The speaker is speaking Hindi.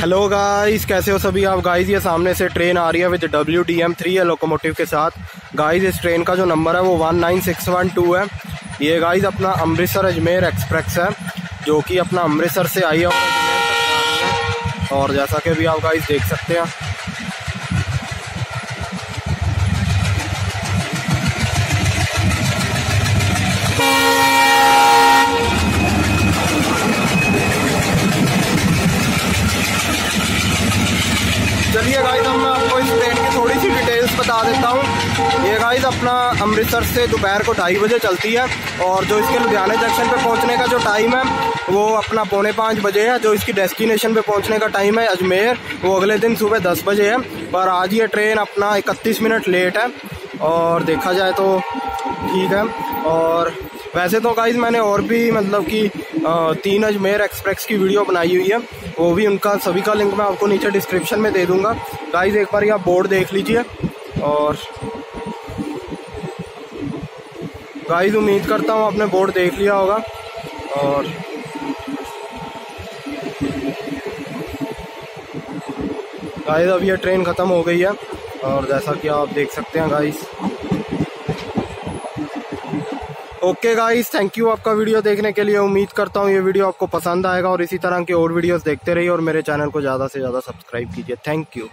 हेलो गाइस कैसे हो सभी आप? गाइस ये सामने से ट्रेन आ रही है with W D M three है लोकोमोटिव के साथ। गाइस इस ट्रेन का जो नंबर है वो one nine six one two है। ये गाइस अपना अमृतसर अजमेर एक्सप्रेस है, जो कि अपना अमृतसर से आई है और जैसा कि अभी आप गाइस देख सकते हैं चलिए गाइस अब मैं आपको इस ट्रेन की थोड़ी सी डिटेल्स बता देता हूँ। ये गाइस अपना अमृतसर से दोपहर को ढाई बजे चलती है और जो इसके लुधियाना जंक्शन पे पहुँचने का जो टाइम है, वो अपना पौने पाँच बजे है। जो इसकी डेस्टिनेशन पे पहुँचने का टाइम है अजमेर, वो अगले दिन सुबह दस बजे है। पर आज ये ट्रेन अपना इकतीस मिनट लेट है। और देखा जाए तो ठीक है। और वैसे तो गाइज़ मैंने और भी मतलब कि तीन अजमेर एक्सप्रेस की वीडियो बनाई हुई है। वो भी उनका, सभी का लिंक मैं आपको नीचे डिस्क्रिप्शन में दे दूँगा। गाइज़ एक बार आप बोर्ड देख लीजिए। और गाइज़ उम्मीद करता हूँ आपने बोर्ड देख लिया होगा। और गाइज़ अब यह ट्रेन ख़त्म हो गई है। और जैसा कि आप देख सकते हैं guys okay guys thank you आपका वीडियो देखने के लिए। उम्मीद करता हूँ ये वीडियो आपको पसंद आएगा और इसी तरह के और वीडियोस देखते रहिए और मेरे चैनल को ज़्यादा से ज़्यादा सब्सक्राइब कीजिए। Thank you